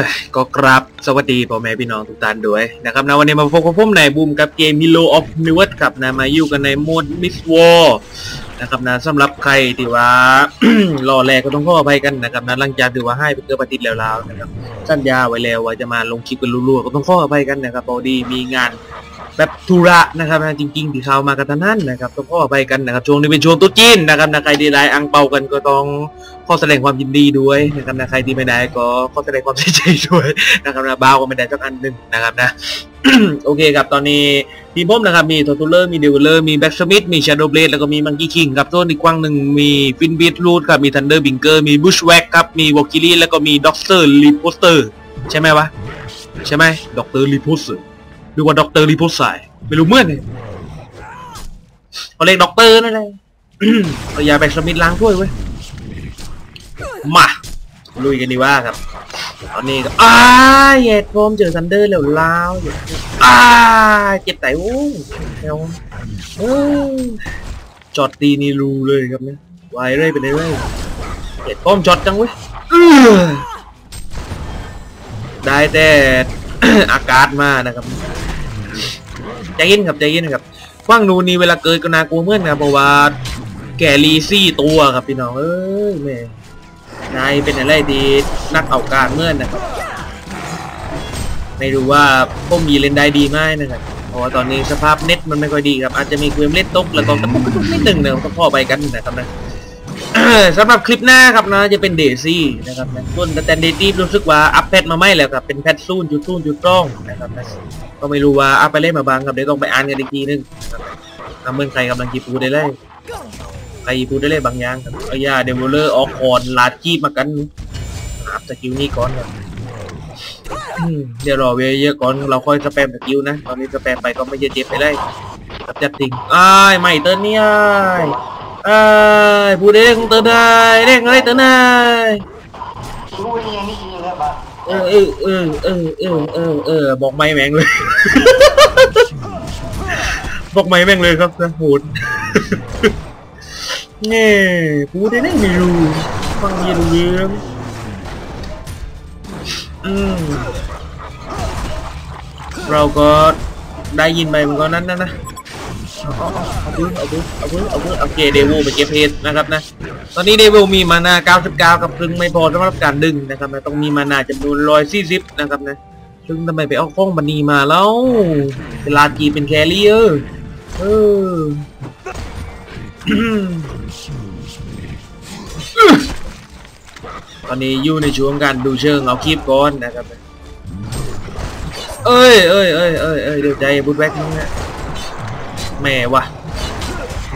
อก็ครับสวัสดีพ่อแม่พี่น้องทุกท่านด้วยนะครับนะวันนี้มาพบกับผมในบูมกับเกม Hero of n e w ครับนะมาอยู่กันในโหมด Miss War นะครับนะสำหรับใครที่ว่ารอแลก็ต้องขออภัยกันนะครับนะหลังจากที่ว่าให้ไปเกือบอาทินแล้วๆนะครับสัญญาไว้แล้วว่าจะมาลงคลิปกันรัวๆก็ต้องขออภัยกันนะครับพอดีมีงาน แบบธุระนะครับนะจริงๆที่เข้ามากระทันหันนะครับต้องขออภัยกันนะครับช่วงนี้เป็นช่วงตุ๊จีนนะครับนะใครดีไลน์อังเปากันก็ต้องขอแสดงความยินดีด้วยนะครับนะใครที่ไม่ได้ก็ขอแสดงความเสียใจด้วยนะครับนะบ่าวก็ไม่ได้สักอันหนึ่งนะครับนะโอเคครับตอนนี้ทีมผมนะครับมี Torturer มี Devourer มี Blacksmith มี Shadowblade แล้วก็มี Monkey King ครับส่วนอีกข้างหนึ่งมีฟินบีทรูดครับมี Thunderbringer มี Bushwack ครับมี Valkyrie แล้วก็มี Doctor Repulsor ใช่ไหมวะใช่ไหม Doctor Repulsor หรือว่า Doctor Repulsor ไม่รู้เหมือนเลยเขาเรียกด็อกเตอร์นั่นแหละเอายาแบ็กสมิธล้างถ้วยเว้ย มาลุยกันดีว่าครับตอนนี้ก็อ้าเหย็ดโฟมเจอซันเดอร์แล้วล้าวอ้าเจ็บไตโอ้เอวโอ้ยจอดตีนี่รูเลยครับเนี่ยวายเร่ไปเรื่อยเหย็ดโฟมจอดจังเว้ยได้แต่อากาศมานะครับ ใจเย็นครับใจเย็นครับกว้างนูนนี่เวลาเกิดก็น่ากลัวเหมื่อนครับเพราะว่าแกลีซี่ตัวครับพี่น้องเอ้ยแม่นายเป็นอะไรดีนักเอาการเมื่อนนะครับไม่รู้ว่าพวกมีเล่นได้ดีไหมนะครับเพราะว่าตอนนี้สภาพเน็ตมันไม่ค่อยดีครับอาจจะมีเกมเล่นตกแล้วก็กระตุกกระตุกนิดหนึ่งเดี๋ยวต้องพ่อไปกันนะครับนะ สำหรับคลิปหน้าครับนะจะเป็นเดซี่นะครับนะส่นแต่เดตี้รู้สึกว่าอัปเดตมาไม่แล้วครับเป็นแพทซูนจุดซูนจุดตรงนะครับก็ไม่รู้ว่าอัปไปเล่นมาบางครับเดี๋ยวต้องไปอ่านกันอีกทีนึงทำเมืองใครกำลังกีปูได้เลยใครพูดได้เลยบางอย่างครับเอาอยาเดเวลเลอร์ออกคอนลาดกีบมากันอัพสกิลนี้ก่อนครับเดี๋ยวรอเวเยอะก่อนเราค่อยสแปมสกิลนะตอนนี้สแปมไปก็ไม่เยอะเจ็บไปเลยกับจัดติงอ้ายไม่เตือนนี่อ้าย อ้ายพูดได้ของเตือนได้เร่งอะไรเตือนได้รู้ยังไงนี่จริงแล้วปะเออเออเออเออเออเออเออบอกไม่แม่งเลย บอกไม่แม่งเลยครับนะพูดเน่พูดได้ไม่รู้ฟังเย็นเยื้องอืมเราก็ได้ยินไปมันก็นั้นนะนะ เอาบุ้เอาพื้เอาพื้เอาพื้นโอเคเดวิลไปเก็บเพชรนะครับนะ ตอนนี้เดวิลมี mana 99 กับซึ่งไม่พอสำหรับการดึงนะครับนะต้องมี mana จำนวน140 นะครับนะ ซึ่งทำไมไปเอาของบันนี้มาแล้วเวลากีเป็น carry เออเออตอนนี้อยู่ในช่วงการดูเชิงเอาคลิปก่อนนะครับ เอ้ยเอ้ยเอ้ยเอ้ยเอ้ยเดี๋ยวใจ Bushwack มึงนะ แม่วะ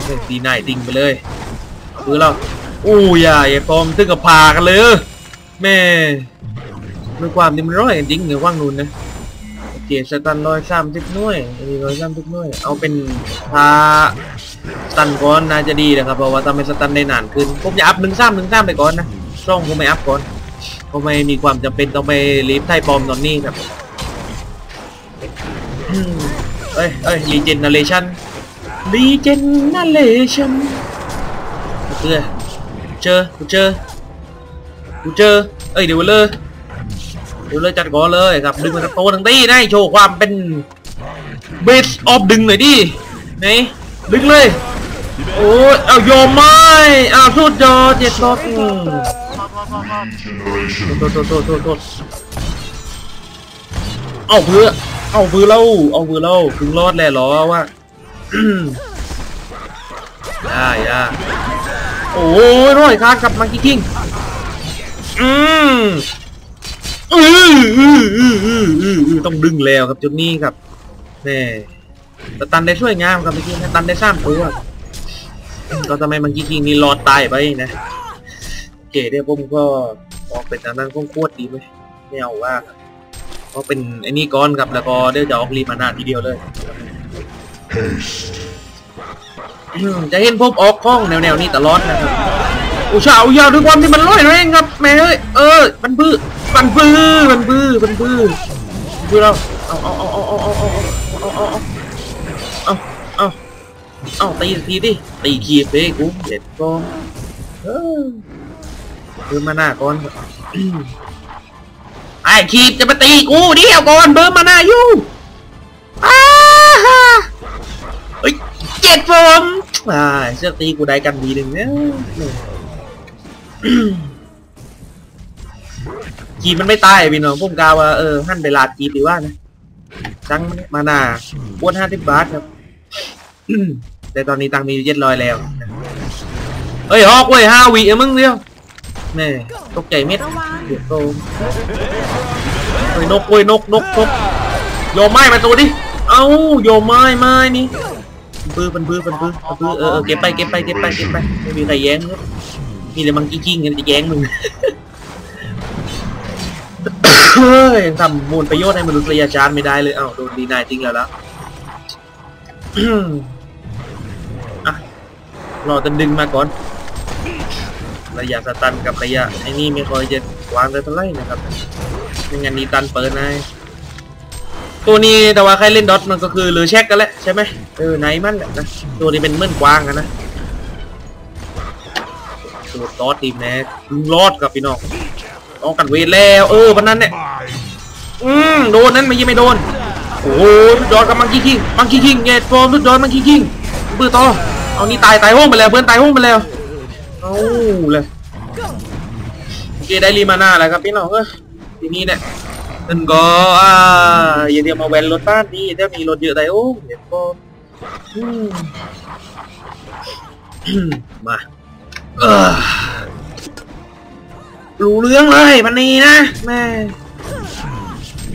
เล่นตีนายติงไปเลยคือเราอู้ย่าอย่าฟอมตึงกับพากันเลยแม่ด้วยความที่มันร้อยจริงเหนือว่างนูนนะโอเคสตันร้อยสามสิบน่วยอันนี้ร้อยสามสิบน่วย เอาเป็นพาสตันก่อนน่าจะดีนะครับเพราะว่าทำให้สตันได้นานขึ้นผมจะอัพหนึ่งสามหนึ่งสามไปก่อนนะช่องผมไม่อัพก่อนเพราะไม่มีความจำเป็นต้องไปรีบไทยปลอมตอนนี้ครับเอ้ยเอ้ยรีเจนเนเรชั่น รีเจนเนเรชั่นเจอเจอกูเจอกูเจอเอ้ยเดี๋ยวเลยเดี๋ยวเลยจัดก่อนเลยครับดึงมันกระโตทั้งตีนะโชว์ความเป็นเบสออฟดึงหน่อยดิไหนดึงเลยโอ้ยเอาโยมไม่เอาสุดยอดเจ็ดรถอืมโทษโทษโทษโทษโทษเอาเพื่อเอาเพื่อเราเอาเพื่อเราถึงรอดแล้วหรอวะย่าย่าโอ้ยร้อยคานกลับมากี่ทิ้งอืมอืออืออืออืออืออือต้องดึงแล้วครับจุดนี้ครับแน่แต่ตันได้ช่วยงามครับเมื่อกี้นะตันได้สร้างตัวก็ทำไมมันกี้คิงนี่รอดตายไปนะโอเคเดี๋ยผมก็ออกเป็นทางนั้นก็ควดดีไหมไม่เอาว่าเพราะเป็นไอ้นี่ก้อนครับแล้วก็เดี๋ยวจะออกรีมานาทีเดียวเลย จะเห็นผมออกข้องแนวๆนี้ตลอดนะครับอุชาเอายาวด้วยความที่มันร้อยแรงครับแม่เอ้ยเออมันบื้อมันบื้อมันบื้อมันบื้อบื้อเราเอาเอาเอาเอาเอาเอาเอาเอาเอาเอาเอาเอาตีทีดิตีขีดไปกูเด็ดกอนเออคือมาหน้าก้อนไอ้ขีดจะมาตีกูเดียวก่อนเบิร์มาหน้าอยู่ เจ็ดผมอ่าเสื้อตีกูได้กันดีหนึ่งเนี่ยขีมันไม่ตายพี่น้องพุ่มกาว่าเออหั่นไปลาดขีดดีว่านะจังมันาหน้าปวดห้าสิบบาทครับแต่ตอนนี้ตังมีเจ็ดร้อยแล้วเฮ้ยฮอกเว้ยห้าวิเอะมึงเดียวแม่ตกใจเม็ดเดี๋ยวโตเฮ้ยนกเว้ยนกนกนกโยมไม้มาตัวดิเอ้าโยมไม้ไม้นี่ ปื้อปันปื้อปันปื้อปันปื้อเออเออเก็บไปเก็บไปเก็บไปเก็บไปไม่มีใครแย้งมีแต่มังกี้กิ้งกันจะแย้งมึงเฮ้ยยังทำมูลประโยชน์ให้มนุษยชาติไม่ได้เลยเอ้าโดนดีนายจริงแล้วล้วอะรอจนดึงมาก่อน ระยะสตันกับระยะไอ้นี่ไม่ค่อยจะวางได้เท่าไหร่นะครับไม่งั้นนี่ตันเปิดนาย ตัวนี้แต่ว่าใครเล่นดอทมันก็คือเรือแช็กกันแหละใช่ไหมเออไหนมันแหละนะตัวนี้เป็นเมื่อนกว้างอะนะตัวดอททีมแน่รอดกับพี่น้องต้องกันเวทแล้ว เออวันนั้นเนี่ยอืมโดนนั้นไม่ยังไม่โดนโอ้โหสุดอดกับมังคีคิงมังคีคิงเน็ตฟอร์มสุดยอดมังคีคิงปื้อต่อเอานี่ตายตายห้องไปแล้วเพื่อนตายห้องไปแล้วเอาเลยโอเคได้รีมานาแล้วครับพี่น้องเออทีนี้เนี่ย นั่นก็อ่าอย่าเดียวมาแวนรถบ้านนี่ถ้ามีรถเยอะได้โอ้เน็ตฟอร์มาเออรู้เรื่องเลยวันนี้นะแม่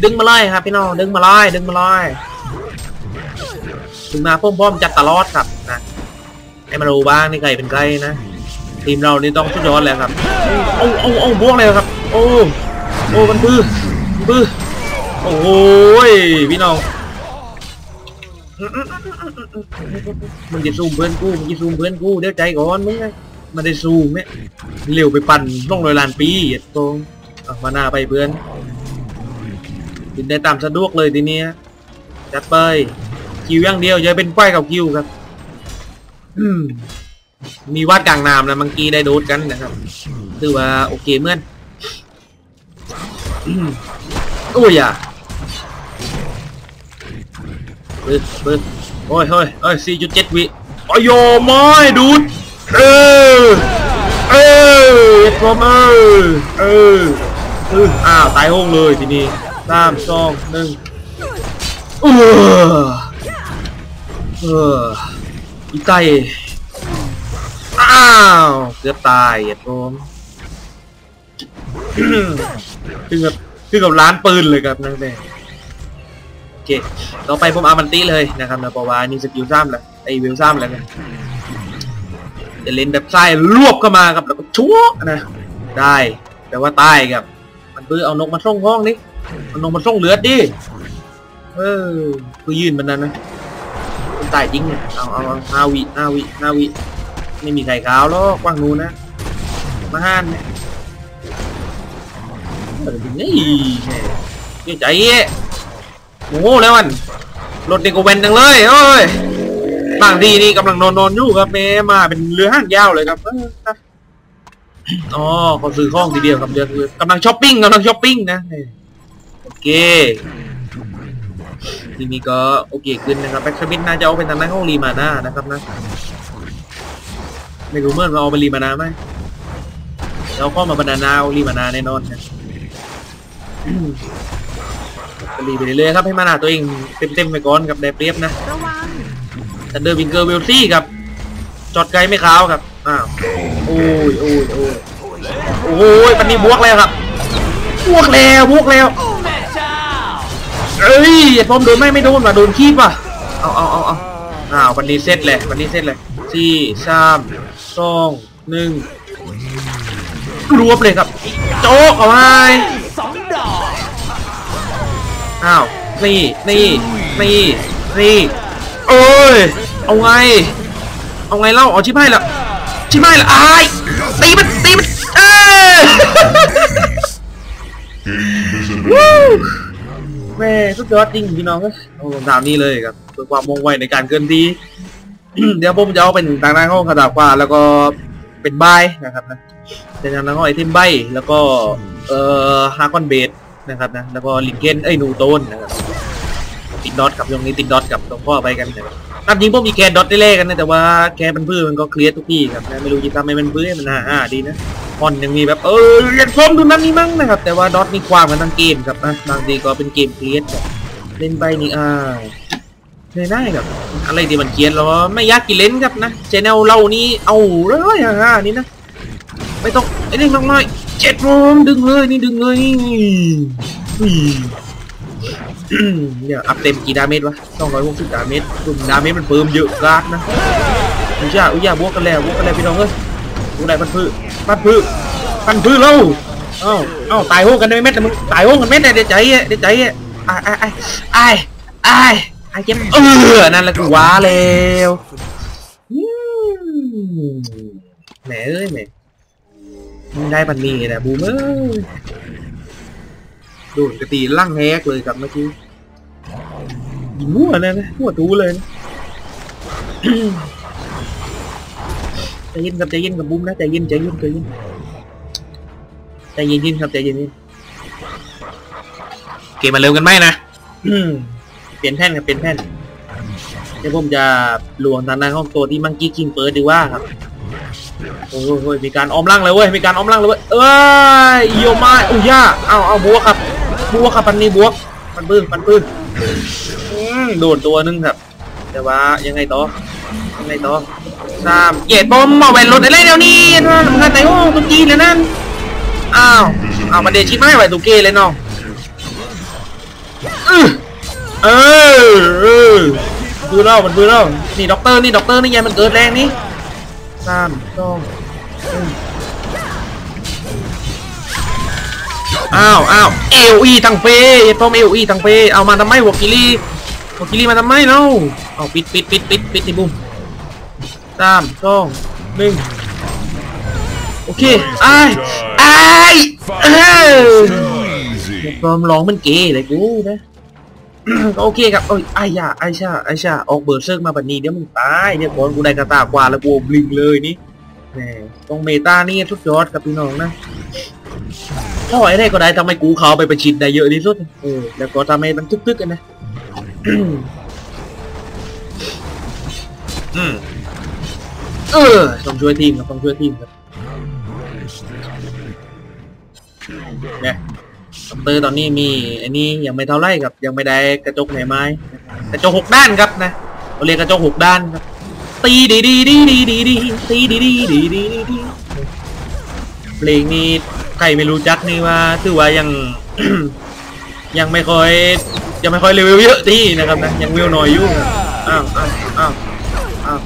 ดึงมาเลยครับพี่น้องดึงมาเลยดึงมาเลยดึงมาพ่อมๆจัดตลอดครับนะให้มาดูบ้างนี่ใครเป็นใครนะทีมเรานี่ต้องสุดยอดแล้วครับโอ้โอ้โอ้บวกเลยครับ โอ้โอ้มันบื้น บื้อโอ้ยพี่น้องมันจะซูมเพื่อนกูมันจะซูมเพื่อนกูเดี๋ยวใจก่อนมึงไงมันได้ซูมเนี่ยเร็วไปปั่นล่องลอยลานปีเหยียดตรงเอามาหน้าไปเพื่อนกินได้ตามสะดวกเลยทีเนี้ยจัดไปคิวอย่างเดียวอย่าเป็นไฟกับคิวครับอืมมีวาดกลางน้ำนะเมังกี้ได้โดดกันนะครับคือว่าโอเคเหมื่อน อืมโอ้ยอะเบิดเบิดโอ้ยเฮ้ยเฮ้ยสี่จุดเจ็ดวิโอ้ยโยไม่ดูดเออเออเอ็ดฟอร์มเออเออเอออ้าวตายห้องเลยทีนี้สามสองหนึ่งเออเอออีไก่อ้าวเกือบตายเอะผมถึงกับ ถึงกับล้านปืนเลยครับนั่นเองโอเคต่อไปผมอามันตี้เลยนะครับนะเพราะว่านี่สกิลซ้ำแล้วไอวิวซ้ำแล้วนะจะเล่นแบบไส้รวบเข้ามาครับแล้วก็ชั่วนะ ได้แต่ว่าตายครับ มันปื้อเอานกมาส่งห้องนี่มันลงมาส่งเลือดดิเออคือยืนมันนั้นนะตายจริงเนี่ยเอาเอาเอาห้าวิห้าวิห้าวิไม่มีใครขาวหรอกกว้างนู้นนะมาห้านเนี่ย นี่เดี๋ยวใจเอ๊ะโอ้โหแล้วมันรถเด็กก็เวนจังเลยโอ้ยบางทีนี่กำลังนอนนอนอยู่ครับแม่มาเป็นเรือห้างยาวเลยครับอ๋อเขาซื้อข้องทีเดียวครับเดือนกำลังช้อปปิ้งกำลังช้อปปิ้งนะโอเคทีนี้ก็โอเคขึ้นนะครับแบ็กสมิธน่าจะเอาเป็นทางด้านของรีมาน่านะครับนะไม่รู้เมื่อเราเอาไปรีมานาไหมเราก็มาบรรณาเอารีมานาแน่นอนนะ รีไปเรื่อยๆครับให้มานาตัวเองเต็มๆไปก่อนกับไดเปรียบนะระวังทันเดอร์วิงเกอร์เวลซี่ครับจอดไกลไม่ขาวครับอ้าวโอ้ยโอ้ยโอ้ยโอ้ยปันนี้บวกแล้วครับบวกแล้วบวกแล้วเอ้ยอย่าพอมโดนไม่ไม่โดนว่ะโดนคีบว่ะเอาเอาเอาเอาอ้าววันนี้เซตเลยวันนี้เซตเลยสี่สามสองหนึ่ง รวบเลยครับ โจ๊กเอาไว้อ้าว นี่ นี่ นี่ นี่ เอ้ย เอาไง เอาไงเล่า เอาชิบให้ละชิบให้ละอายตีมัน ตีมัน เออวู้แม่สุดยอดจริงพี่น้องเอ้ยเอามถามนี่เลยครับเพื่อความว่องไวในการเคลื่อนที่ เดี๋ยวผมจะเอาเป็นทางด้ห้องขนาดกว่าแล้วก็ เป็นใบายนะครับนะเป็นทางด้นห้องไอเทมใบแล้วก็เอ่อฮาร์คอนเบดนะครับนะแล้วก็ลิงเกนเอ้ยนูโตนนะครับติดดอทกับตรงนี้ติดดอทกับตรงพ่อไปกันนะครับตามจริงพวกมีแคร์ดอทได้แลกกันนะแต่ว่าแคร์มันพื้นมันก็เคลียร์ทุกที่ครับนะไม่รู้จะทำให้มันพื้นมันห่าดีนะพอนยังมีแบบเออเรียนส้มดูนั่นนี่มั้งนะครับ แต่ว่าดอทนี่ความกันทั้งเกมครับนะบางทีก็เป็นเกมเคลียร์เล่นไปนี่อ้า วไม่ได้ครับอะไรที่มันเคลียร์เราไม่ยากกินเลนครับนะเจเนลเรานี่เอาเลยห่านี่นะไม่ต้องไอ้นี่มากน้อยเจ็ดโมงดึงเลยนี่ดึงเลยนี่เนี่ยอัพเต็มกี่ดาเมจวะสองร้อยหกสิบดาเมจกลุ่มดาเมจมันเพิ่มเยอะกราดนะอุ้ยอย่าอุ้ยอย่าบวกกันแล้วบวกกันแล้วพี่น้องเอ้ยบวกได้ปันพื้ปันพื้ปันพื้เราเอ้าเอ้าตายโหงกันในเม็ดนะมึงตายโหงกันเม็ดเลยเดี๋ยวใจอะเดี๋ยวใจอะไอ้ไอ้ไอ้ไอ้ ไอเจ็บเออนั่นแหละกูว้าแล้วอืมแหมเอ้ยแหมได้ปันนี่นะบูมเอ้ยโดนกระตีล่างแฮกเลยกับเมื่อกี้ยิงมั่วนะนะมั่วทูเลยนะใจเย็นครับใจเย็นกับบูมนะใจเย็นใจเย็นใจเย็นใจเย็นครับใจเย็นเกมมาเร็วกันไหมนะ เปลี่ยนแท่นครับเปลี่ยนแท่นเดี๋ยวผมจะลวงทางด้านห้องตัวที่มังกี้คิงเปิดดีว่าครับโอ้ยมีการออมร่างเลยเว้ยมีการออมร่างเลยเว้ยเอ้ยโยมาอุ้ยย่าเอาเอาบวกครับบวกครับปันนี้บวกปันปืนปันปืนโดนตัวหนึงครับ แต่ว่ายังไงต่อยังไงต่อสามเกตบอมเอาแหวนรถอะไรเดี๋ยวนี้นะทำงานแต่โอ้ตุ๊กจีเลยนั่นอ้าวอ้าวมาเดชิไม่ไหวตุ๊กเกเลยน้องอื้อ เออเออดูเล่ามันดูเล่านี่ด็อกเตอร์นี่ด็อกเตอร์นี่ยังมันเกิดแรงนี่สามสองหนึ่งอ้าวอ้าวเอลอีทางเฟย์ป้อมเอลอีทางเฟย์เอามาทำไมหัวกิลี่หัวกิลี่มาทำไมเนาะเอาปิดปิดปิดปิดปิดที่บุ้มสามสองหนึ่งโอเคไอ้ไอ้เออ Too easy. ปลอมร้องมันเก๋เลยกูนะก็ โอเคครับโอ้ยไอ้ยาไอ้ชาไอ้ชาออกเบอร์เซิร์กมาแบบนี้เดี๋ยวมึงตายเนี่ยบอลกูได้กระตากว่าแล้วกูบลิงเลยนี่แหมตรงเมตานี่ทุกยอดครับพี่น้องนะถ้าไหวได้ก็ได้ทำให้กูเขาไปประชิดได้เยอะที่สุดเออแล้วก็ทำให้มันทึกๆกันนะอืมเออต้องช่วยทีมครับต้องช่วยทีมครับเนี่ย เตอร์ตอนนี้มีไอ้นี่ยังไม่เท่าไรครับยังไม่ได้กระจกไหนไม้กระจกหกด้านครับนะเราเรียกกระจกหกด้านครับตีดีดีดีดีดีดีตีดีดีดีดีดีดีเพลงนี้ใครไม่รู้จักนี่ว่าถือว่ายังยังไม่ค่อยยังไม่ค่อยเลเวลเยอะที่นะครับนะยังเวลน้อยอยู่ครับอ้าวอ้าวอ้าวอ้าว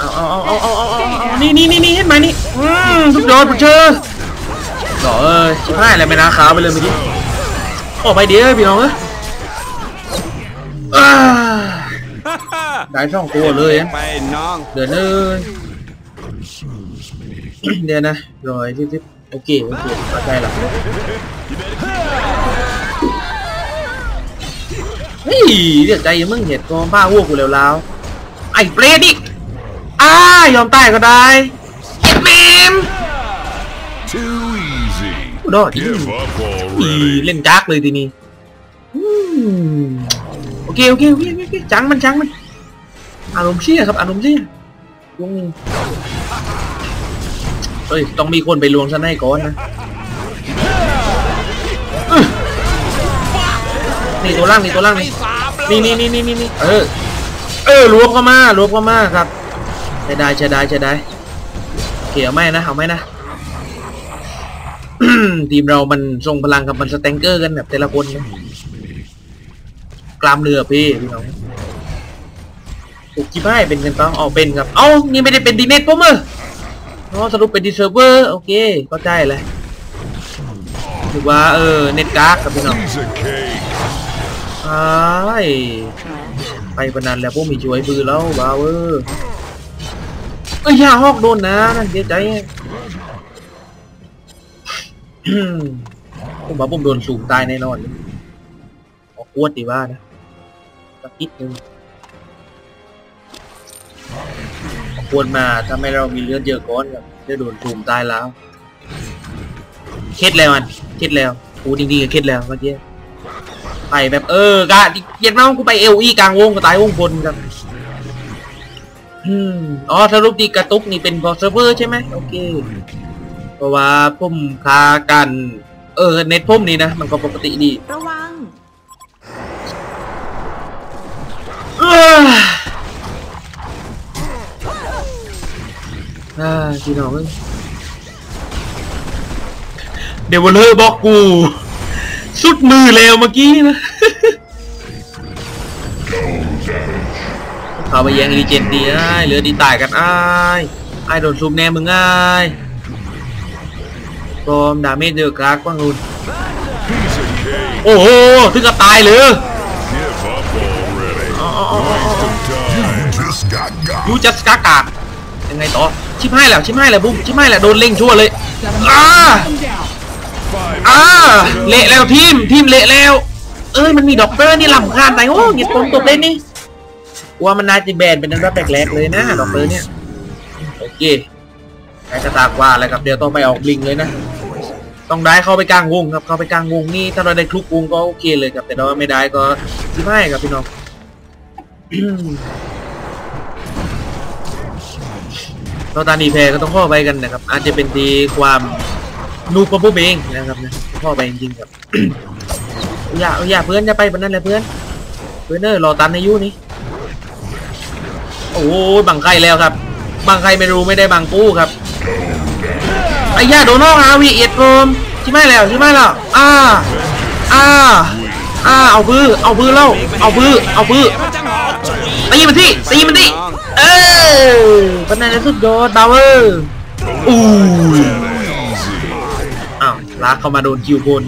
อาเอาเอาเอาเอาเอาเอา นี่นี่นี่นี่เห็นไหมนี่อืมทุกยอดผู้เชอร์หล่อเอ้ยชิบหายอะไรไม่น่าขาวไปเลยเมื่อกี้ออกไปเดี๋ยวพี่น้องเอ้ยอ่าได้สองตัวเลยอะไปน้องเดี๋ยวเนยเดี๋ยวนะร้อยสิบสิบโอเคโอเคเข้าใจละเฮ้ยเดี๋ยวใจยังมึงเห็ดกองผ้าวัวกูแล้วแล้วไอ้เปรตอีก อ้ายอมตายก็ได้เจ็บแมม Too easy. กูดอด Give up อี already. เล่นจักเลยทีนี้อืมโอเคโอเคโอเคโอเคจังมันจังมันอารมณ์เชี่ยครับอารมณ์เชี่ยวงเฮ้ยต้องมีคนไปลวงซะให้ก่อนนะอื้อนี่ตัวล่างนี่ตัวล่างนี่นี่นี่นี่นี่นี่นี่เออเออรวมเข้ามา รวมเข้ามาครับ ใช้ได้ใช้ได้ใช้ได้เคเอาไหมนะเอาไหมนะทีมเรามันทรงพลังกับมันสแตงเกอร์กันแบบแต่ละคนนะกลามเรือพี่พี่น้องถูกจีบให้เป็นกันต้องเอาเป็นครับ เอ้านี่ไม่ได้เป็นดีเน็ตผมเอออ๋อสรุปเป็นดีเซิร์ฟเวอร์โอเคเข้าใจเลยถือว่าเออเน็ตการ์ดครับพี่น้อง Piece of cake. ใช่ไปพนันแล้วพวกมีช่วยบือแล้วบ้าเวอร์ เอ้ยอย่าฮอกโดนนะนั่นเสียใจผมว่าผมโดนสูงตายแน่นอนเลยออกกวดดีว่านะสักนิดนึงออกกวดมาทำให้เรามีเลือดเยอะก้อนครับจะโดนสูงตายแล้วเคล็ดแล้วมันเคล็ดแล้วกูจริงๆก็เคล็ดแล้วเมื่อกี้ไปแบบเออกะเย็นมากกูไปเอลอีกลางวงก็ตายวงบนครับ อืมอ๋อสรุปดีกระตุกนี่เป็นบอสเซิร์ฟเวอร์ใช่ไหมโอเค เพราะว่าผมคากัน เออ เน็ตผมนี่นะ มันก็ปกติดี ระวังเอ้ยอ่าพี่น้องเอ้ยเดวเลอร์บอกกู สุดมือแล้วเมื่อกี้นะ เข้าไปแย่งรีเจนดีไอ้ายเหลือดีตายกันไอ้ายไอ้ายโดนซุมแน่มึงไอ้ายปลอมดาเมจเยอะกรากว่างุน Piece of cake. โอ้โหถึงกับตายเลย Give up already. Waste of time. Just got got. ยูจัสกากาดยังไงต่อชิบให้แล้วชิบให้แล้วบุ้มชิบให้แล้วโดนเล่งชั่วเลยอ้า Five อ้าเละแล้วทีมทีมเละแล้ว เอ้ยมันมีด็อกเตอร์นี่ลำคาญไปโอ้เงียบตรงตบเล่นนี่ ว่ามันน่าจะแบนเป็นอันดับแรกๆเลยนะดอกเตอร์เนี่ยโอเคใคระตากว่าอะไรครับเดี๋ยวต้องไปออกลิงเลยนะ ต้องได้เข้าไปกลางวงครับเข้าไปกลางวงนี่ถ้าเราได้คลุกวงก็โอเคเลยครับแต่ถ้าไม่ได้ก็ชิบให้ครับพี่น้องเราตานีแพ้ก็ต้องข้อไปกันนะครับ อาจจะเป็นทีความนูปปุ๊บเองนะครับนะข้อไปจริงๆครับอย่าอย่าเพื่อนอย่าไปแบบนั้นเลยเพื่อนเพื่อนเนอร์รอตันในยุนี่ โอ้ยบังใครแล้วครับ บังใครไม่รู้ไม่ได้บังปู้ครับไอ้ย่าโดนนอกอาวีเอ็ดโฟมช่ไหมแล้วช่ไหมแล้วอ่าอ่าอ่าเอาพื้อเอาพื้อเล่าเอาพื้อเอาพื้อตีมันที่ตีมันที่เออปันนั้นสุดยอดดาวเวอร์อู้อ้าวลากเข้ามาโดนคิวบน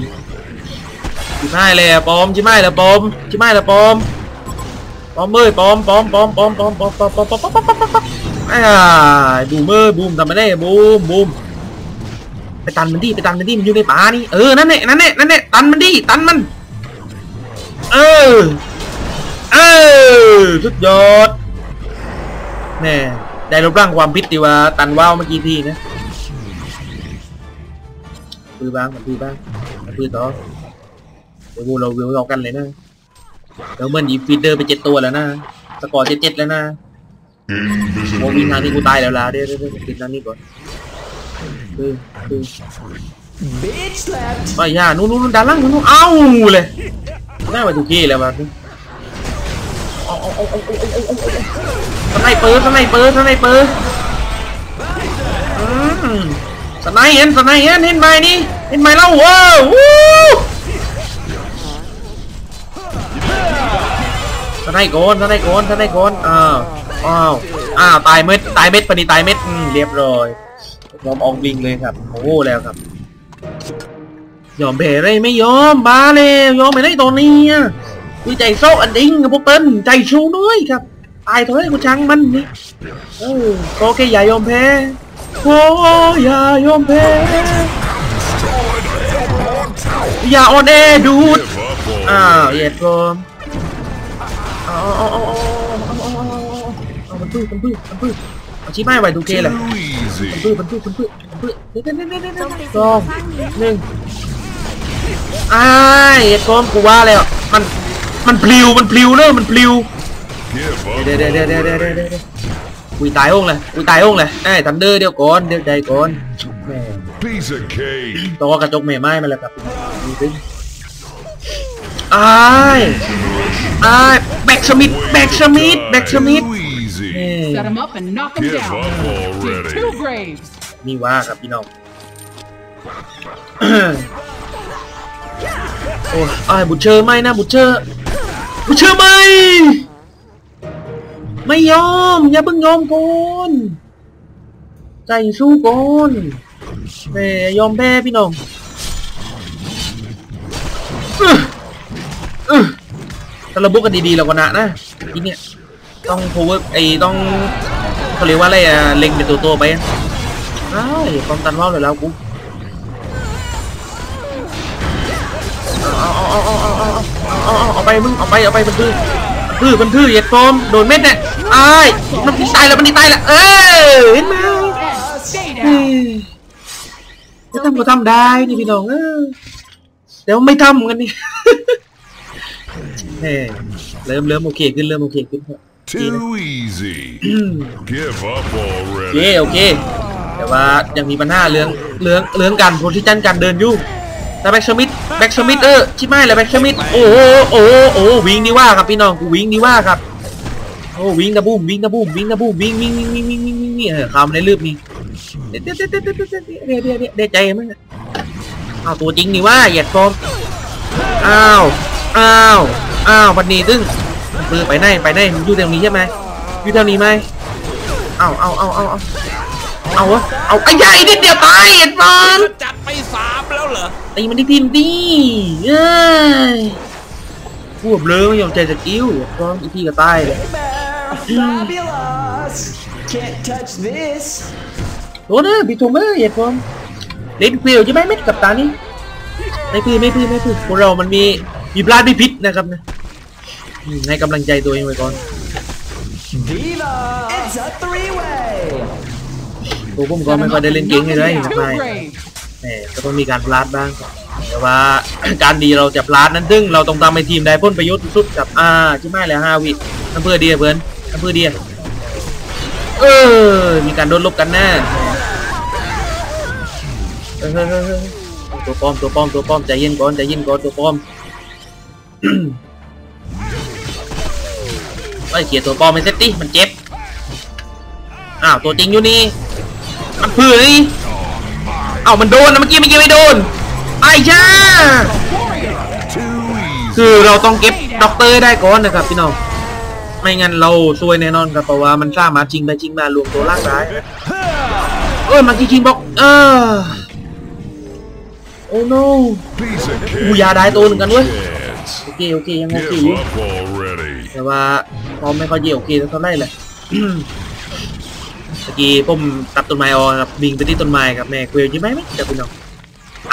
ชิไม่เลยอะปอมชิไม่เลยปอมชิไม่เลยปอม ปอมเอ้ยปอมปอมปอมปอมปอมปอมปอมปอมปอมปอมปอมปอมปอมอ่าบูมเอ้ยบูมทำมาได้บูมบูมไปตันมันดิไปตันมันดิมันอยู่ในป่านี่เออนั่นแหละนั่นแหละนั่นแหละตันมันดิตันมัน เออเออสุดยอดแน่ได้รูปร่างความพิษดีว่าตันว้าวเมื่อกี้ทีนะปืนบ้างมันปืนบ้างมันปืนต่อเดี๋ยวกูเราเวลเรากันเลยนะ แล้วเมื่อนี้ฟีเดอร์ไปเจ็ดตัวแล้วนะ สกอร์เจ็ดเจ็ดแล้วนะโมวินทางที่กูตายแล้วล่ะเดี๋ยวเดี๋ยวปิดนั่นนี่ก่อนคือคือไปย่านู่นนู่นด้านล่างนู่นเอ้าเลยได้มาทุกที่แล้วมาสไนเปอร์สไนเปอร์สไนเปอร์สไนเห็นสไนเห็นเห็นไหมนี่เห็นไหมเล่าว้าว วู้สไนโกนสไนโกนสไนโกนอ้าวอ้าวอ้าวตายเม็ดตายเม็ดปณีตายเม็ดเรียบร้อยยอมออกลิงเลยครับโอ้แล้วครับ ยอมแพ้เลยไม่ยอมบ้าเลยยอมไม่ได้ตอนนี้กูใจโซอันดิ้งกับพวกเปิ้ลใจชูด้วยครับตายเถอะกูชังมันนี่เออก็แค่อย่ายอมแพ้โอ้อย่ายอมแพ้อย่าอ่อนแอดูดอ้าวเหยียดโกม เอาเอาเอาเอาเอาเอาเอามันปื้มันปื้มันปื้เอาชี้ไม้ไว้ดูเกเลยมันปื้มันปื้มันปื้มันปื้เดี๋ยวเดี๋ยวเดี๋ยวเดี๋ยวสองหนึ่งอ้ายเอ็ดโกมกูว่าแล้วมันมันพลิวมันพลิวเนอะมันพลิวเดี๋ยวเดี๋ยวเดี๋ยวเดี๋ยวเดี๋ยวคุยตายองเลยคุยตายองเลยไอ้ทันเดอร์เดี๋ยวก่อนเดี๋ยวใจก่อนแม่ตัวกระจกเมย์ไม้มาแล้วครับอ้าอ้ แบ็กสมิธแบ็กสมิธแบ็กสมิธ Too นี่ easy. Set him up and knock him Give down. up Did already. two graves. นี่ว่าครับพี่น้อง โอ้ยอ้ายบุชเชอร์ไม่นะบุชเชอร์บุชเชอร์ไม่ ไม่ยอม อย่าเพิ่งยอมก่อนใจสู้ก่อนแม่ยอมแพ้พี่น้องอื้ออื้อ ถ้าเราบุกกันดีๆเราก็นะนะทีเนี้ยต้อง power ไอ้ต้องเขาเรียกว่าอะไรอะเล็งเป็นตัวตัวไปอ้าวความตันว่าวเลยแล้วกูเอาเอาเอาเอาเอาเอาเอาเอาไปมึงเอาไปเอาไปมันทื่อมันทื่อมันทื่อเหยียดโฟมโดนเม็ดเนี่ยอ้ายมันตีตายแล้วมันตีตายแล้วเออเห็นไหม And stay เฮ้ down. ยก็ทำก็ทำได้นี่พี่น้องเออแต่ว่าไม่ทำกันนี่ แหมเริ่มเริ่มโอเคขึ้นเริ่มโอเคขึ้นครับ Too easy. อืม Give up โอเค already. โอเคแต่ว่ายังมีปัญหาเรื่องเรื่องเรื่องการโพซิชันการเดินอยู่แต่แบ็กชมิดแบ็กชมิดเออชิบไม่เลยแบ็กชมิดโอ้โหโอ้โหโอ้โหวิ่งดีว่าครับพี่น้องกูวิ่งดีว่าครับโอ้วิ่งนะบูมวิ่งนะบูมวิ่งนะบูมวิ่งวิ่งวิ่งวิ่งวิ่งวิ่งวิ่งวิ่งเออคำในลืบนี่เดี๋ยวเดี๋ยวเดี๋ยวเดี๋ยวเดี๋ยวเดี๋ยวเดี๋ยวเดี๋ยวเดี๋ยวใจมั้งเอาตัวจริงนี่ว่าเหยียดฟอมอ้าว อ้าว อ้าววันนี้ตึ้งปืนไปไหนไปไหนมึงอยู่ตรงนี้ใช่ไหมอยู่แถวนี้ไหมเอาเอาเอาเอาเอาเอาวะเอาไอ้ใหญ่นิดเดียวตายเอ็ดบอลจัดไปสามแล้วเหรอตีมันที่พิมพ์ดิเอ้ยพวกเบลอไม่ยอมใจสกิลเอ็ดบอลอีกทีก็ตายเลย Fabulous! Can't touch this. โดนเนอะบิทูเมอร์เอ็ดบอลเล่นเกลียวใช่ไหมเม็ดกับตานี่ไม่พื้นไม่พื้นไม่พื้นพวกเรามันมี มีพลาดไม่พิษนะครับนะอืมให้กำลังใจตัวเองไว้ก่อน Viva! It's a three-way. ตัวผมก็ Set ไม่ him ค่อย up ได้ and เล่นเก่ง knock ให้ him ได้ into ทำ two ไม graves. แหมก็ต้องมีการพลาดบ้างครับแต่ว่าการดีเราจะพลาดนั้นซึ่งเราต้องทำให้ทีมได้พ้นประโยชน์สุดๆกับอ่าใช่ไหมแล้วห้าวิอำเภอเดียเพื่อนอำเภอเดียเออมีการโดนลบกันแน่เฮ้ยเฮ้ยเฮ้ยเฮ้ยตัวปลอมตัวปลอมตัวปลอมใจเย็นก่อนใจเย็นก่อนตัวปลอม ไอ้เขียตัวปอมไม่เซ็ตดิมันเจ็บ อ้าว ตัวจริงอยู่นี่ มันเผื่อนี่เอ้ามันโดนนะเมื่อกี้เมื่อกี้ไม่โดน ไอ้ช่าคือเราต้องเก็บด็อกเตอร์ได้ก่อนนะครับพี่น้อง ไม่งั้นเราซวยแน่นอนครับเพราะว่ามันสามาจริงไปชิงมารวมตัวล่างได้เออมันจริงบอกเออโอ้ no Piece of cake. อูยาได้ตัวหนึ่งกันเว้ย โอเคโอเคยังโอเคอ Give ยู่ up already. แต่ว่าพอไม่ค่อยเยอะโอเคเท่าไหร่แหละเมื่อกี้ผมตัดต้นไม้ออกครับบิงไปที่ต้นไม้ครับแม่เกลียวใช่ไหมไหมเดี๋ยวพี่น้อง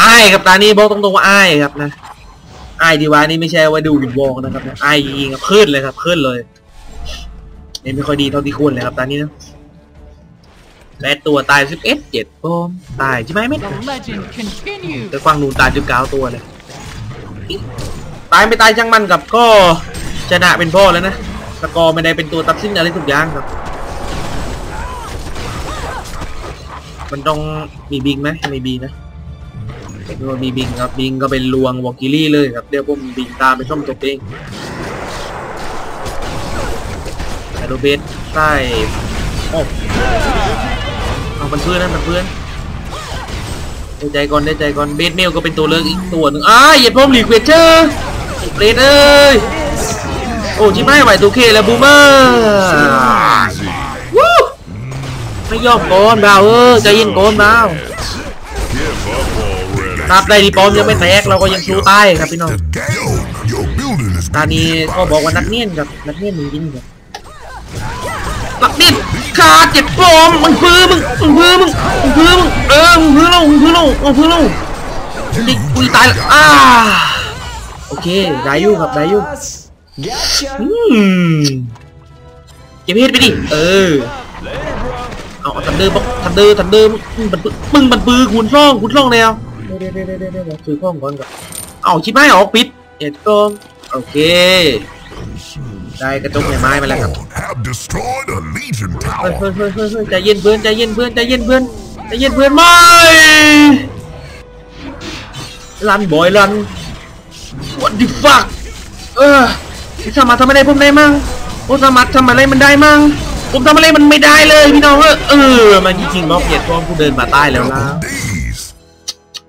อายครับตานี้บอกตรงๆว่าอายครับนะอายดีว่านี่ไม่ใช่ว่าดูวินวองนะครับนะอายจริงๆครับขึ้นเลยครับขึ้นเลยเนี่ยไม่ค่อยดีเท่าที่ควรเลยครับตานี้นะแปดตัวตายสิบเอ็ดเจ็ดปอมตายใช่ไหมไม่ The legend continues. แต่ฟังหนูตายจุดเก้าตัวเลย ตายไม่ตายช่างมันกับก็ชนะเป็นพ่อแล้วนะสกอร์ไม่ได้เป็นตัวตัดสินอะไรทุกอย่างครับ มันต้องมีบิงไหมมีบีนะดูว่ามีบิงครับบิงก็เป็นลวงวอกิลี่เลยครับเดี๋ยวผมบิงตามไปช่องตัวเองแต่ดูเบสใต้โอ้เอาเพื่อนนะเพื่อนได้ใจก่อนได้ใจก่อนเบสเมลก็เป็นตัวเลือกอีกตัวหนึ่งอ้าเหยียดพรมหลีกเวเชอร์ เบสเอ้ย โอ้ชิบไม่ไหวตัวเคแล้วบูมเมอร์วู้ไม่ยอมก่อนบ่าวเออใจเย็นก่อนบ่าวตราบใดที่ปอมยังไม่แตกเราก็ยังสู้ใต้ครับพี่น้องตานี้ก็บอกว่านักเนียนกับนักเนียนมึงจริงครับนักเนียนขาดเจ็บปอมมึงพื้มึงมึงพื้มึงมึงพื้มึงเออมึงพื้ลงมึงพื้ลงมึงพื้ลงจิกกุยตายแล้วอ่า โอเคได้อยู่ครับได้อยู่ Gotcha. อืมเก็บเพชรไปดิ เออเอาเอาทันเดอร์บอกทันเดอร์ทันเดอร์มึงบันปืมึงบันปือคูณซ่องคูณซ่องแล้วเดี๋ยวเดี๋ยวเดี๋ยวเดี๋ยวเดี๋ยวซื้อข้องก่อนก่อนเอาชิบไม่ออกปิดเอ็ดกองโอเค ได้กระจกไม้มาแล้วครับ have destroyed a Legion เฮ้ย tower. เฮ้ยเฮ้ยเฮ้ยเฮ้ยใจเย็นเพื่อนใจเย็นเพื่อนใจเย็นเพื่อนใจเย็นเพื่อนไม่รันบอยรัน what the fuck เออสามารถทำอะไรผมได้มั่งผมสามารถทำอะไรมันได้มั่งผมทำอะไรมันไม่ได้เลยพี่น้องเออเออมันจริงๆบล็อกเหยียดพร้อมกูเดินมาใต้แล้วล่ะ Double D's.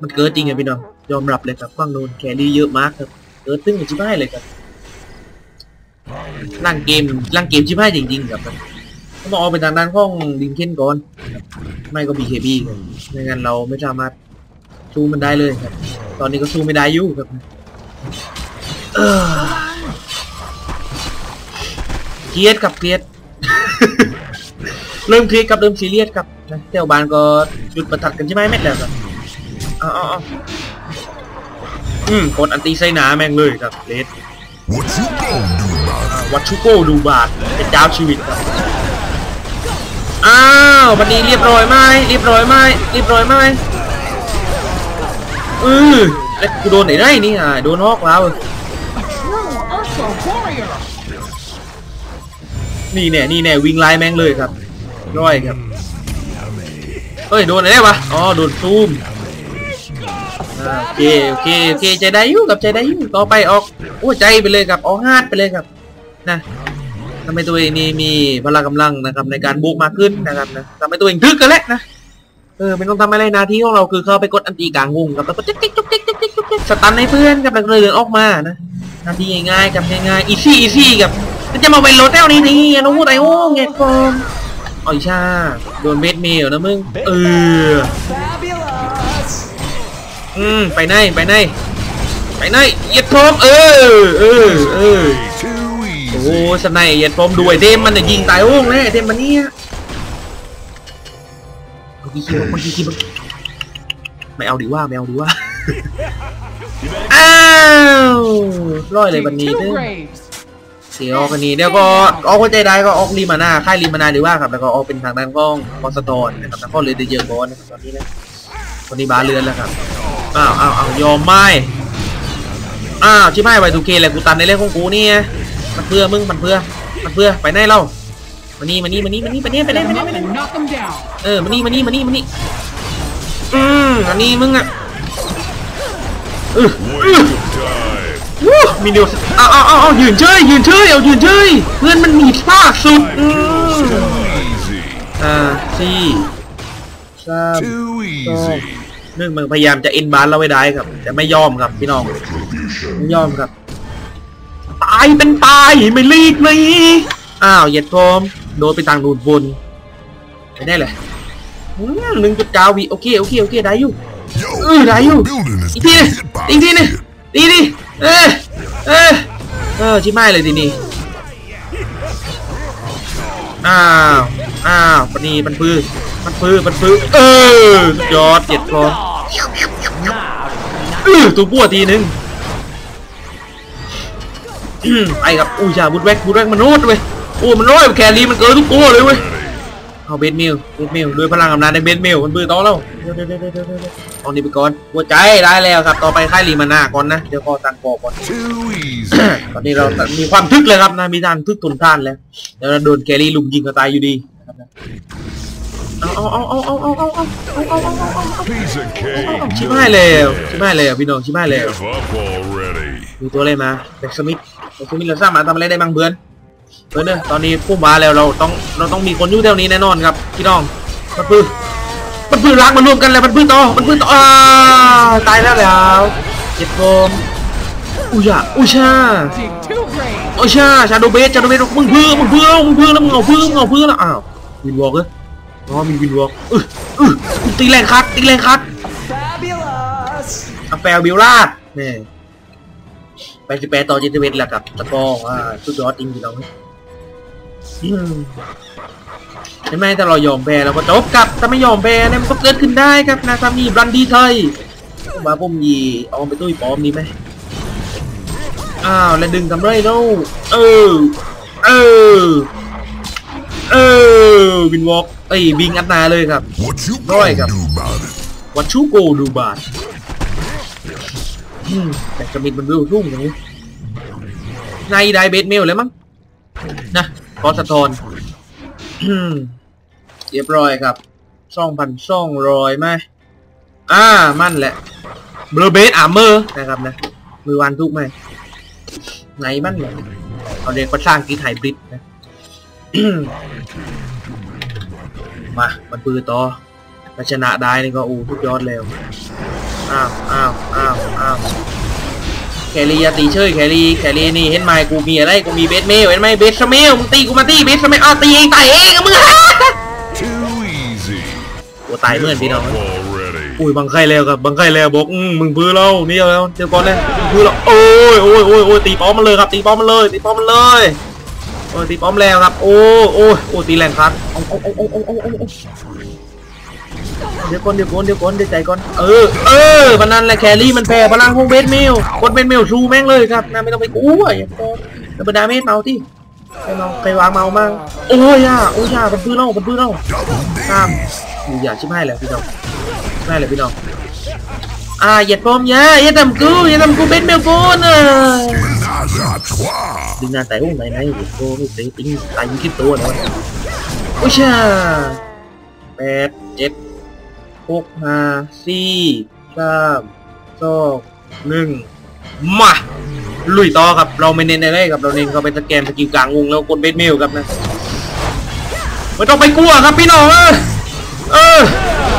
มันเกิดจริงไงพี่น้องยอมรับเลยครับฟังโน้นแครี่เยอะมากครับเกิดตึ้งกับชิบายเลยครับร่างเกมร่างเกมชิบายจริงๆครับต้องเอาไปทางด้านของดินเคนก่อนครับไม่ก็ BKB ครับไม่งั้นเราไม่สามารถสู้มันได้เลยครับ ตอนนี้ก็สู้ไม่ได้อยู่ครับ เออเครียดครับเครียดเริ่มเครียดกับเริ่มซีเรียสครับนะแถวบ้านก็หยุดประทัดกันใช่ไหมแม่แล้วครับเอาเอาเอาอืมกดอันตีไซหนาแม่งเลยครับเลส What you gonna do about it? วัตชูโก้ดูบาทเป็นเจ้าชีวิตครับอ้าววันนี้เรียบร้อยไหมเรียบร้อยไหมเรียบร้อยไหมเอ อแล้วกูโดนไหนได้นี่อะโดนฮอกแล้วนี่แน่นี่แน่วิ่งไล่แม่งเลยครับร้อยครับเฮ้ยโดนไหนได้ปะอ๋อโดนซูมโอเคโอเคโอเคใจได้อยู่กับใจได้อยู่ต่อไปออกโอ้ใจไปเลยครับออกฮาดไปเลยครับนะทำให้ตัวเองนี่มีพละกำลังนะครับในการบุกมากขึ้นนะครับนะทำให้ตัวเองทึกกันแล้วนะเออไม่ต้องทำอะไรนาที่ของเราคือเข้าไปกดอันตีกลางวงครับแล้วก็จ๊กจ๊กจ๊กจ๊กจ๊กจ๊กจ๊ก สตันให้เพื่อนกับแล้วก็เดินออกมานะหนาทีง่ายๆกับง่ายๆอีซี่อีซี่กับ มันจะมาเป็นโรเตลนี่นี่น้องพูดไอ้โอ้เงี้ยฟอมอ๋อยชาโดนเบสเมลนะมึง เออ อืม ไปไหน ไปไหน ไปไหนเยียดพร้อมเออ เออ เออ โอ้สไนเยียดพร้อมดูไอเทมมันน่ะยิงตายโอ้งเลยไอเทมมันเนี่ยเอากี่คิวเอาไม่เอาดีว่าไม่เอาดีว่า อ้าวร้อยเลยวัน Take นี้ two เด้อ graves. เสียออกกันนี้เดี๋ยวก็ออกหัวใจได้ก็ออกรีมานาค่ายรีมานาหรือว่าครับแล้วก็ออกเป็นทางด้านกล้องคอสตอนนะครับแล้วก็เลยได้เยอะบอลนะครับตอนนี้นะคนนี้บาเรือนแล้วครับอ้าวอ้าวอ้าวยอมไม่อ้าวชิบหายไวทูเคแหละกูตันในเรื่องของกูนี่ไงมันเพื่อมึงมันเพื่อมันเพื่อไปไหนเล่ามานี่มานี่มานี่มานี่ไปนี่ไป Set นี่ไป him นี่ up ไปนี่ and knock him down. เออมานี่มานี่มานี่มานี่อืมอันนี้มึงอะ มีเดียวเอาเอาเอาเอายืนเฉยยืนเฉยเอายืนเฉยเพื่อนมันมีภาคสุดอืมอ่าสี่สาม Too easy. หนึ่งมันพยายามจะเอ็นบานเราไว้ได้ครับ แต่ไม่ยอมครับพี่น้องไม่ยอมครับ ตายเป็นตายไม่ลีกเลยอ้าวเหยียดพรมโดนไปทางนูนบนไปได้เลยหนึ่งจุดเก้าวิโอเคโอเคโอเคได้อยู่ Yo, Ooh, your that you. building is อีกที being นึง hit by อีกทีนึง shit. ดีดิเออเออเออชิบหายเลยทีนี้อ้าวอ้าวปนีมันพื้มันพื้มันพื้เออสุดยอดเจ็ดพอเออตัวปัวทีนึงอืมไปกับอุ้ยชาบุดแวกบุดแวกมันโน้ตเว้ยโอ้มันน้อยแครีมันเกินทุกตัวเลยเว้ย เอาเบสมิลเบสมิลด้วยพลังอำนาจในเบสมิลมันปืนต่อแล้วเดี๋ยวเดี๋ยวเดี๋ยวเดี๋ยวเดี๋ยวตอนนี้ไปก่อนหัวใจได้แล้วครับ ต่อไปค่ายลีมานาก่อนนะ เดี๋ยวก็ตังกอก่อน Too easy. ตอนนี้เรามีความทึกเลยครับนะ มีทางทึกทนทานแล้วเดี๋ยวเราโดนแกรี่ลุมยิงก็ตายอยู่ดีนะครับนะเอาเอาเอาเอาเอาเอาเอาเอาเอาเอาเอาเอา Piece of เอา cake. ชิบหายแล้วชิบหายแล้วพี่น้องชิบหายแล้ว Give up already. มีตัวอะไรมาแบ็กสมิธแบ็กสมิธเราสร้างมาทำอะไรได้บ้างเพื่อน เพื่อนเนี่ยตอนนี้พุ่มาแล้วเราต้องเราต้องมีคนอยู่แถวนี้แน่นอนครับพี่น้องมันปื้อมันปื้อรักมันรวมกันแล้วมันปื้ต่อมันปื้ต่ออ่าตายแล้วแล้วเจ็บโมอุยะอุชาอ้ชาชาโดเบสชาโดเบสมึงเพื่อมึงเพื่อมึงเพื่อแล้วมึงเอาเพื่อมึงเอาเพื่อแล้วอ้าววินวอล์กเหรออ๋อมีวินวอล์กเออเออตีแรงคัดตีแรงคัด Fabulous. อแฟลบิลลาดนี่แปดสิบแปดต่อเจ็ดสิบเอ็ดแหละครับตะกร้อว่าสุดยอดจริงพี่น้อง ไหมถ้าเรายอมแพ้เราก็จบกับถ้าไม่ยอมแพ้เนี่ยมันก็เกิดขึ้นได้ครับนะถ้ามีบรันดีไทยมาผมยีเอาไปตุ้ยปอมดีไหมอ้าวแล้วดึงทำไรเนาะเออเออเออวินวอล์กเอ้ยวิงอัดหนาเลยครับ What you Right, gonna up. do about it? วัดชูโกดูบาทอืมแต่จะมิดมันวิวรุ่งอย่างนี้ในไดเบสเมลเลยมั้งนะ กอสะทอนอืมเรียบร้อยครับซ่องพันซ่องรอยไหมอ่า มั่นแหละเบลเบสอาร์เมอร์นะครับนะ มือวันทุกไหมไหนมั่นเลยเอาเรียกว่าสร้างกีไฮบริดนะ มามันปืนต่อถ้าชนะได้นี่ก็อู้ทุกยอดแล้ว อ้าว อ้าว อ้าว อ้าว แครีอย่าตีเชยแครีแครีนี่เห็นไหมกูมีอะไรกูมีเบสเมลเห็นไหมเบสเมลมึงตีกูมาตีเบสเมลอ้าวตีเองตายเองอะมึง Too easy. โอ้ตายเหมื่อนพี่น้อง Up already. อุ้ยบังไข่แล้วครับบังไข่แล้วบอกอืมมึงพื้นเรานี่เอาแล้วเดี๋ยวก่อนเลยมึงพื้นเราโอ้ยโอ้ยโอ้ยโอ้ยตีป้อมมันเลยครับตีป้อมมันเลยตีป้อมมันเลยโอ้ยตีป้อมแล้วครับโอ้โอ้ยโอ้ยตีแรงครับเอาเอาเอาเอาเอา เดี๋ยวก่อนเดี๋ยวก่อนเดี๋ยวก่อนเดี๋ยวใจก่อนเออเออวันนั้นแหละแครี่มันแพ้พลังของเบสเมลกดเบสเมลชูแม่งเลยครับนะไม่ต้องไปกลัวอย่าพอธรรดาเมสเมาที่ใครเมาใครวางเมามั่งโอ้ยอะโอ้ยอะมันพื้นเรามันพื้นเรา Double Um, days. อยู่อย่าชิบให้แหละพี่น้องชิบให้แหละพี่น้องอ่าอย่าปลอมยาอย่าทำกูอย่าทำกูเป็นเมลโฟนอะดึงนาแต่หุ้งไหนไหนเดี๋ยวโก้ไม่ตีติ้งตายยิงคิดตัวนะโอ้ยช่าแปดเจ็ด หกห้าสี่สามสองหนึ่งมาลุยต่อครับ เราไม่เน้นอะไรครับ เราเน้นเข้าไปสแกนสกิลกลางวงแล้วกดเบสเมลครับนะไม่ต้องไปกลัวครับพี่น้องเออเออ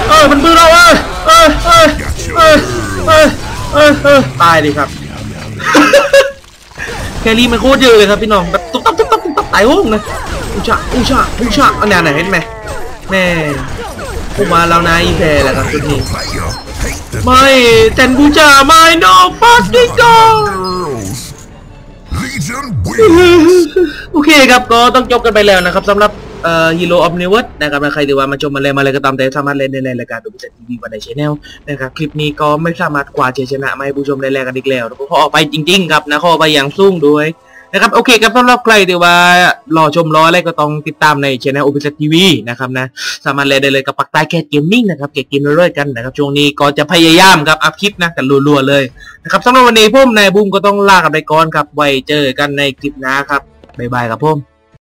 เออมันปืนเราเออเออเออเออเออเออเออตายดิครับแครี่มันโคตรเยอะเลยครับพี่น้องแบบตุ๊บตับตุ๊บตับตุ๊บตับตายโห้งนะอุชะอุชะอุชะอันนี้ไหนเห็นไหมแม่ กูมาแล้วนะอีแพรแหล้วครับจุดนี้ Player, hate the ไม่แตนบูชาไม่โนฟักกิ้งกอ girls. Legion wins. โอเคครับก็ต้องจบกันไปแล้วนะครับสำหรับเอ่อ Hero of New World นะครับใครที่ว่ามาชมมาเลยมาเลยก็ตามแต่สามารถเล่นได้ในรายการดูพิเศษทีวีวันในชแนลนะครับคลิปนี้ก็ไม่สามารถกวาดชัยชนะมาให้ผู้ชมได้แลกกันอีกแล้วขอออกไปจริง ๆ ครับนะขออไปอย่างสูงด้วย นะครับโอเคครับสำหรับใครที่ว่ารอชมรออะไรก็ต้องติดตามในช่องโอพิเศษทีวีนะครับนะสามารถเล่นได้เลยกับปักใต้แคทเกมมิ่งนะครับเก็บกินเรื่อยๆกันนะครับช่วงนี้ก็จะพยายามครับอัพคลิปนะกันรัวๆเลยนะครับสำหรับวันนี้พุ่มนายบูมก็ต้องลากันไปก่อนครับไว้เจอกันในคลิปหน้าครับบ๊ายบายครับผม